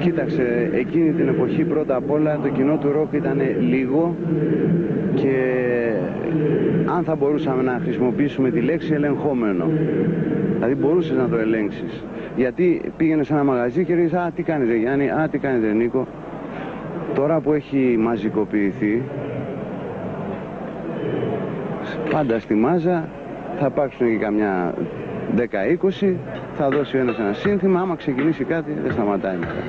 Κοίταξε, εκείνη την εποχή πρώτα απ' όλα το κοινό του ροκ ήταν λίγο και αν θα μπορούσαμε να χρησιμοποιήσουμε τη λέξη ελεγχόμενο. Δηλαδή μπορούσες να το ελέγξεις. Γιατί πήγαινε σε ένα μαγαζί και λέγεις «Α, τι κάνεις ρε Γιάννη, α, τι κάνεις ρε Νίκο». Τώρα που έχει μαζικοποιηθεί, πάντα στη μάζα θα υπάρξουν και καμιά 10-20, θα δώσει ο ένας ένα σύνθημα, άμα ξεκινήσει κάτι δεν σταματάει μετά.